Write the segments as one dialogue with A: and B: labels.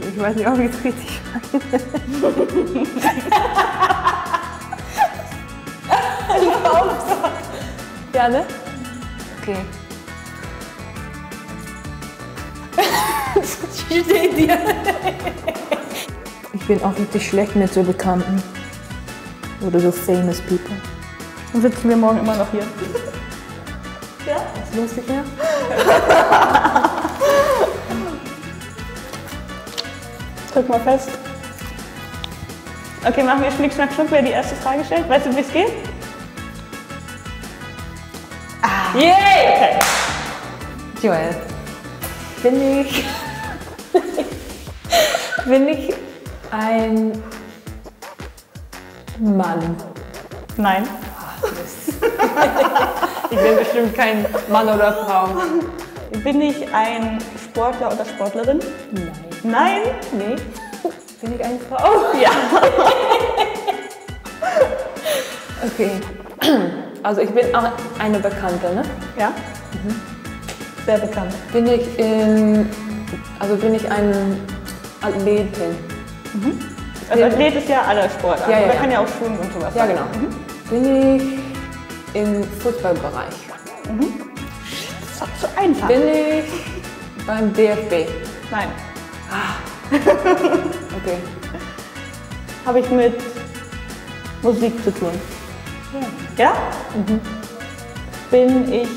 A: Also ich weiß nicht, ob ich es richtig Ja, ne? Okay. Steht dir. Ich bin auch richtig schlecht mit so Bekannten. Oder so famous people.
B: Dann sitzen wir morgen immer noch hier.
A: Ist lustig, ja?
B: Drück mal fest. Okay, machen wir Schnick, Schnack, Schnuck, wer die erste Frage stellt. Weißt du, wie es geht? Ah. Yay! Okay.
A: Joel. Bin ich. bin ich ein Mann?
B: Nein.
A: Ich bin bestimmt kein Mann oder Frau.
B: Bin ich ein Sportler oder Sportlerin?
A: Nein.
B: Nein?
A: Nee. Bin ich eine Frau?
B: Ja.
A: Okay. Also ich bin auch eine Bekannte, ne?
B: Ja? Sehr bekannt.
A: Bin ich in, also bin ich eine Athletin?
B: Also Athlet ist ja aller Sportarten.
A: Ja, ja,
B: Man
A: ja.
B: kann ja auch schwimmen und sowas.
A: Ja, genau. Bin ich im Fußballbereich?
B: Das ist doch zu einfach.
A: Bin ich beim DFB?
B: Nein.
A: Okay.
B: Habe ich mit Musik zu tun? Ja? Bin ich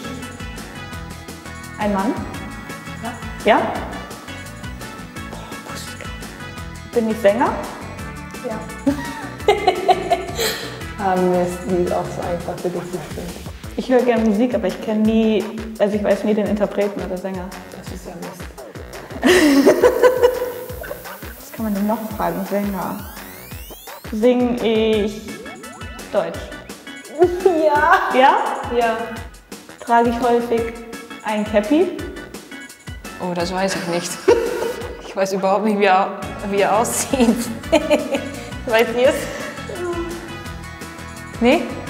B: ein Mann? Ja. Ja? Bin ich Sänger?
A: Ja. ah, Mist, die ist auch so einfach für dich bestimmt.
B: Ich höre gerne Musik, aber ich kenne nie, also ich weiß nie den Interpreten oder Sänger.
A: Das ist ja Mist.
B: Was kann man denn noch fragen? Sänger. Sing ich Deutsch?
A: Ja.
B: Ja?
A: Ja.
B: Trage ich häufig ein Cappy?
A: Oh, das weiß ich nicht. Ich weiß überhaupt nicht, wie er, wie er aussieht. Weißt ihr es? Nee? Nee.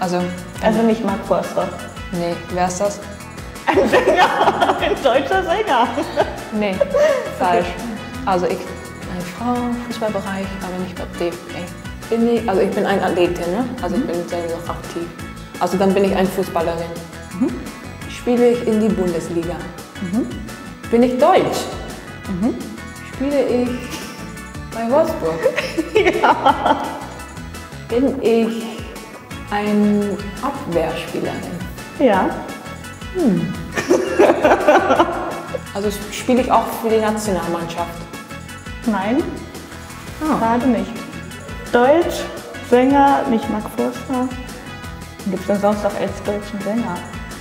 A: Also,
B: Also nicht Mark Forster.
A: nee, wer ist das?
B: Ein Sänger, ein deutscher Sänger.
A: Nee, falsch. Also ich, eine Frau im Fußballbereich, aber nicht bei DFB. Bin ich, also ich bin eine Athletin, ne? also ich bin selber noch aktiv. Also dann bin ich eine Fußballerin. Spiele ich in die Bundesliga. Bin ich deutsch? Spiele ich bei Wolfsburg? Bin ich eine Abwehrspielerin?
B: Ja.
A: Also spiele ich auch für die Nationalmannschaft?
B: Nein,
A: Ah.
B: gerade nicht. Deutsch, Sänger, nicht Mark Forster. Gibt es denn sonst noch als deutschen Sänger?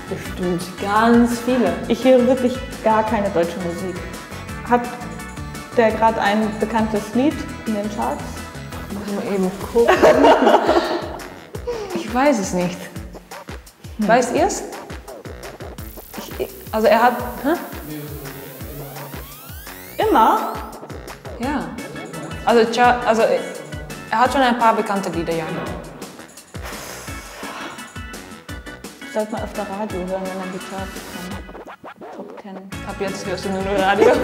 A: Bestimmt ganz viele.
B: Ich höre wirklich gar keine deutsche Musik. Hat der gerade ein bekanntes Lied in den Charts?
A: Muss mal eben gucken. ich weiß es nicht. Weißt ihr es? Also er hat. Hä?
B: Immer?
A: Ja. Also, also er hat schon ein paar bekannte Lieder, ja.
B: Sollte man öfter Radio hören, wenn man die Charts. Top 10.
A: Ab jetzt hörst du nur Radio.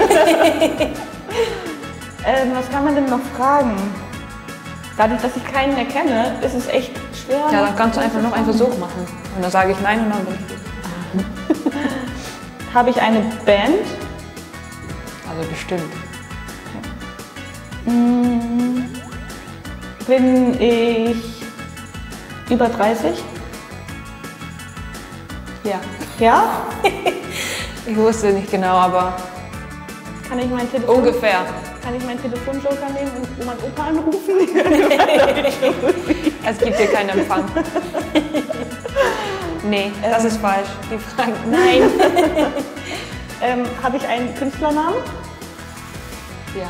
B: Ähm, was kann man denn noch fragen? Dadurch, dass ich keinen mehr kenne, ist es echt schwer.
A: ja, dann kannst du einfach noch einen Versuch machen. Und dann sage ich nein und dann bin ich.
B: Habe ich eine Band?
A: Also bestimmt.
B: Bin ich über 30?
A: Ja.
B: Ja?
A: Ich wusste nicht genau, aber
B: Kann ich mein Telefon,
A: ungefähr.
B: Kann ich meinen Telefonjoker nehmen und Oma und Opa anrufen?
A: Es gibt hier keinen Empfang. nee, das ist falsch. Die Frage. Nein.
B: ähm, Habe ich einen Künstlernamen?
A: Ja.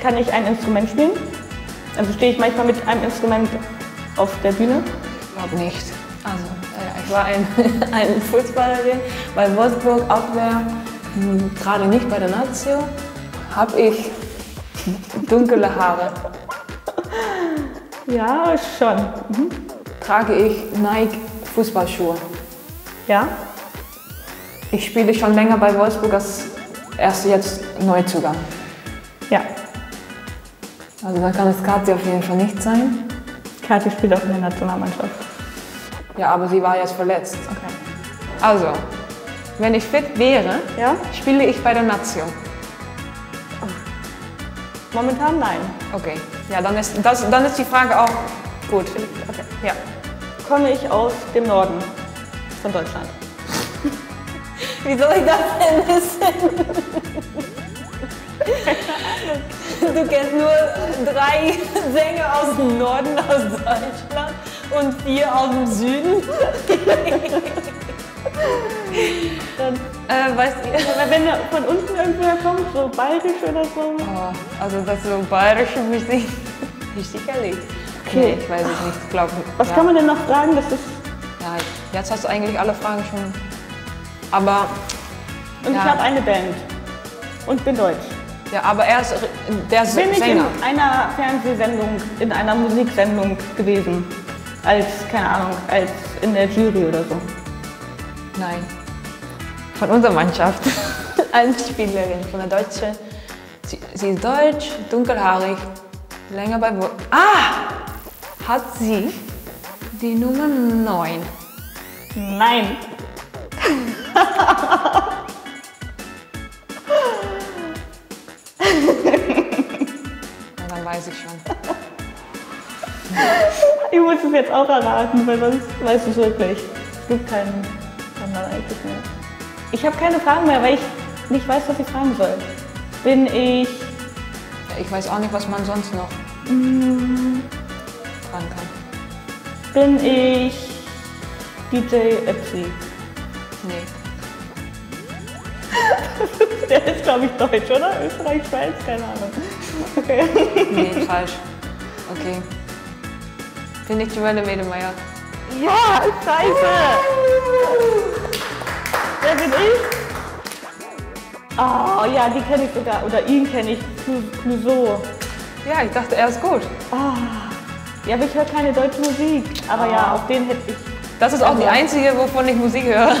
B: Kann ich ein Instrument spielen? Also stehe ich manchmal mit einem Instrument auf der Bühne?
A: Ich glaube nicht. Also, äh, ich war ein, ein Fußballerin bei Wolfsburg Abwehr, gerade nicht bei der Nazio, habe ich dunkle Haare.
B: Ja, schon.
A: Trage ich Nike Fußballschuhe.
B: Ja?
A: Ich spiele schon länger bei Wolfsburg als erst jetzt Neuzugang.
B: Ja.
A: Also da kann es Kathi auf jeden Fall nicht sein.
B: Kathi spielt auch in der Nationalmannschaft.
A: Ja, aber sie war jetzt verletzt.
B: Okay.
A: Also, wenn ich fit wäre,
B: Ja?
A: spiele ich bei der Nation.
B: Momentan nein.
A: Okay, ja, dann ist, das, dann ist die Frage auch gut.
B: Okay.
A: Ja.
B: Komme ich aus dem Norden von Deutschland?
A: Wie soll ich das denn wissen? Du kennst nur drei Sänger aus dem Norden aus Deutschland und vier aus dem Süden.
B: Dann,
A: Äh, weißt du,
B: aber wenn er von unten irgendwoher kommt, so bayerisch oder so.
A: oh, also das so bayerische Musik, sicherlich.
B: Okay.
A: Nee, ich weiß es nicht, ich glaube.
B: Was
A: ja.
B: kann man denn noch fragen? Das ist,
A: Ja, jetzt hast du eigentlich alle Fragen schon. Aber,
B: und
A: Ja.
B: ich habe eine Band und bin deutsch.
A: ja, aber er ist der
B: Bin ich in
A: Sänger.
B: einer Fernsehsendung, in einer Musiksendung gewesen? Als, keine Ahnung, als in der Jury oder so.
A: Nein. Von unserer Mannschaft. Eine Spielerin von der Deutschen. Sie, sie ist deutsch, dunkelhaarig, länger bei Wo Ah! Hat sie die Nummer 9?
B: Nein.
A: Ja, dann weiß ich schon.
B: Ich muss es jetzt auch erraten, weil sonst weißt du es wirklich. Es gibt keinen anderen eigentlich mehr. Ich habe keine Fragen mehr, weil ich nicht weiß, was ich fragen soll. Bin ich.
A: Ich weiß auch nicht, was man sonst noch fragen kann.
B: Bin ich DJ Epsi?
A: Nee.
B: Der ist, glaube ich, deutsch, oder? Österreich, Schweiz, keine Ahnung. Okay.
A: Nee, falsch. Okay. Bin ich Joelle Wedemeyer?
B: Ja, scheiße! Wer bin ich? Oh, ja, die kenne ich sogar. Oder ihn kenne ich. Clou- Clouseau.
A: Ja, ich dachte, er ist gut.
B: Ja, aber ich höre keine deutsche Musik. Aber ja,
A: Ah.
B: auf den hätte ich.
A: Das ist auch die
B: Also-
A: einzige, wovon ich Musik höre.